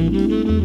Mm-hmm.